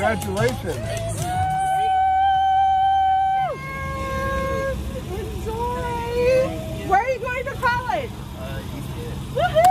Congratulations. Enjoy. Where are you going to college? Uh, Woohoo!